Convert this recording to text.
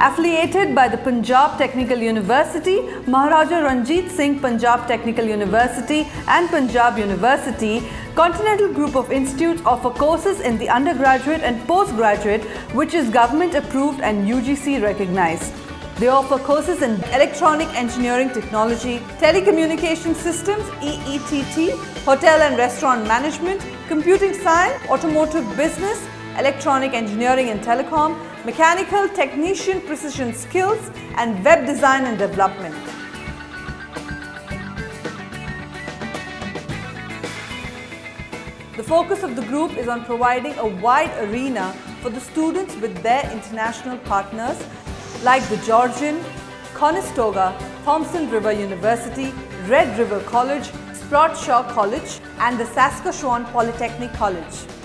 Affiliated by the Punjab Technical University, Maharaja Ranjit Singh Punjab Technical University and Punjab University, Continental Group of Institutes offer courses in the undergraduate and postgraduate which is government approved and UGC recognized. They offer courses in electronic engineering technology, telecommunication systems, EETT, hotel and restaurant management, computing science, automotive business, electronic engineering and telecom, mechanical technician precision skills, and web design and development. The focus of the group is on providing a wide arena for the students with their international partners like the Georgian, Conestoga, Thompson River University, Red River College, Sprott Shaw College and the Saskatchewan Polytechnic College.